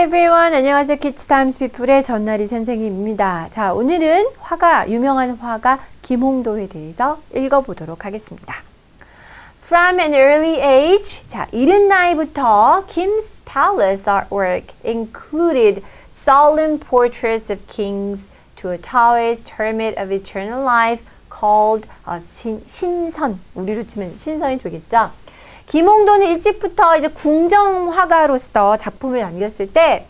everyone. 안녕하세요. Kids Times People의 전나리 선생님입니다. 자, 오늘은 화가, 유명한 화가 김홍도에 대해서 읽어보도록 하겠습니다. From an early age, 자, 이른 나이부터 Kim's palace artwork included solemn portraits of kings to a Taoist hermit of eternal life called 어, 신, 신선. 우리로 치면 신선이 되겠죠? 김홍도는 일찍부터 이제 궁정 화가로서 작품을 남겼을 때,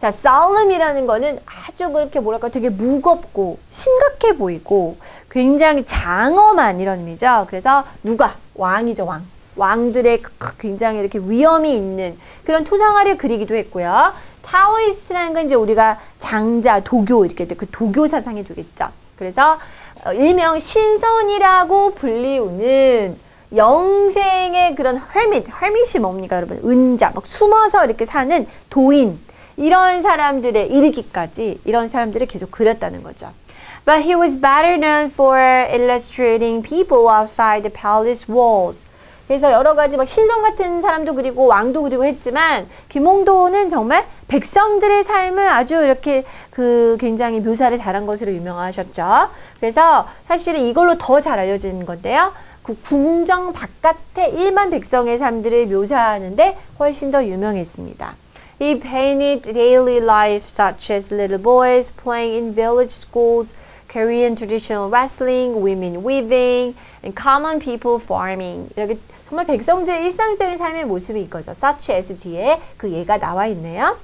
자, 썰름이라는 거는 아주 그렇게 뭐랄까 되게 무겁고 심각해 보이고 굉장히 장엄한 이런 의미죠. 그래서 누가? 왕이죠, 왕. 왕들의 굉장히 이렇게 위험이 있는 그런 토상화를 그리기도 했고요. 타오이스라는 건 이제 우리가 장자, 도교 이렇게 그 도교 사상이 되겠죠. 그래서 어, 일명 신선이라고 불리우는 영생의 그런 hermit, hermit이 뭡니까 여러분? 은자, 막 숨어서 이렇게 사는 도인 이런 사람들에 이르기까지 이런 사람들을 계속 그렸다는 거죠. But he was better known for illustrating people outside the palace walls. 그래서 여러 가지 막 신성 같은 사람도 그리고 왕도 그리고 했지만 김홍도는 정말 백성들의 삶을 아주 이렇게 그 굉장히 묘사를 잘한 것으로 유명하셨죠. 그래서 사실은 이걸로 더 잘 알려진 건데요. 그 궁정 바깥의 일반 백성의 삶들을 묘사하는데 훨씬 더 유명했습니다. He painted daily life such as little boys playing in village schools, Korean traditional wrestling, women weaving, and common people farming. 이렇게 정말 백성들의 일상적인 삶의 모습이 이거죠. such as 뒤에 그 예가 나와 있네요.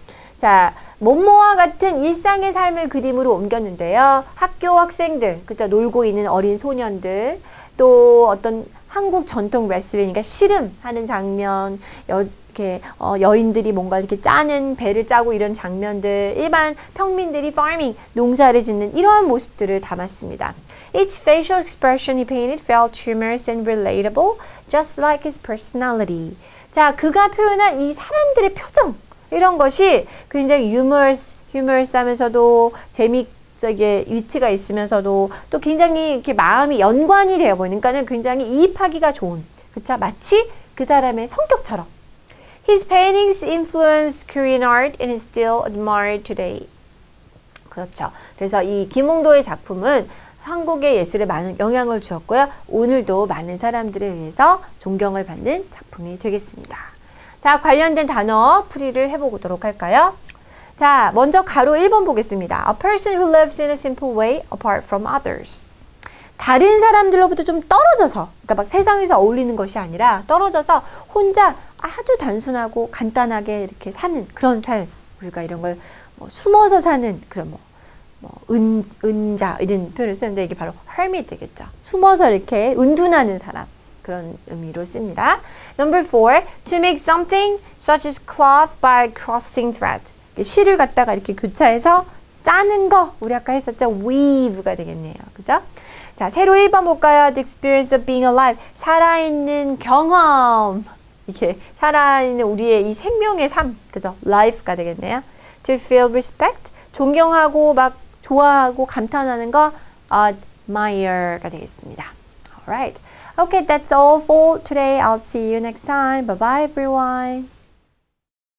자, 모모와 같은 일상의 삶을 그림으로 옮겼는데요. 학교 학생들, 그죠? 놀고 있는 어린 소년들, 또 어떤 한국 전통 레슬링, 그러니까 씨름하는 장면, 여, 이렇게 어, 여인들이 뭔가 이렇게 짜는 배를 짜고 이런 장면들, 일반 평민들이 farming, 농사를 짓는 이러한 모습들을 담았습니다. Each facial expression he painted felt humorous and relatable, just like his personality. 자, 그가 표현한 이 사람들의 표정, 이런 것이 굉장히 humorous, humorous 하면서도 재미 이게 위트가 있으면서도 또 굉장히 이렇게 마음이 연관이 되어 보이는 그러니까는 굉장히 이입하기가 좋은 그쵸 마치 그 사람의 성격처럼 His paintings influenced Korean art and is still admired today. 그렇죠. 그래서 이 김홍도의 작품은 한국의 예술에 많은 영향을 주었고요. 오늘도 많은 사람들에 의해서 존경을 받는 작품이 되겠습니다. 자, 관련된 단어 풀이를 해보도록 할까요? 자, 먼저 가로 1번 보겠습니다. A person who lives in a simple way apart from others. 다른 사람들로부터 좀 떨어져서, 그러니까 막 세상에서 어울리는 것이 아니라 떨어져서 혼자 아주 단순하고 간단하게 이렇게 사는 그런 삶. 우리가 이런 걸 뭐 숨어서 사는 그런 뭐, 뭐 은, 은자 이런 표현을 쓰는데 이게 바로 hermit 되겠죠. 숨어서 이렇게 은둔하는 사람. 그런 의미로 씁니다. Number four, to make something such as cloth by crossing thread. 실을 갖다가 이렇게 교차해서 짜는 거 우리 아까 했었죠 weave가 되겠네요 그죠 자 새로 1번 볼까요 the experience of being alive 살아있는 경험 이렇게 살아있는 우리의 이 생명의 삶 그죠 life가 되겠네요 to feel respect 존경하고 막 좋아하고 감탄하는 거 admire가 되겠습니다 alright okay that's all for today. I'll see you next time. Bye bye everyone